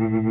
mm-hmm.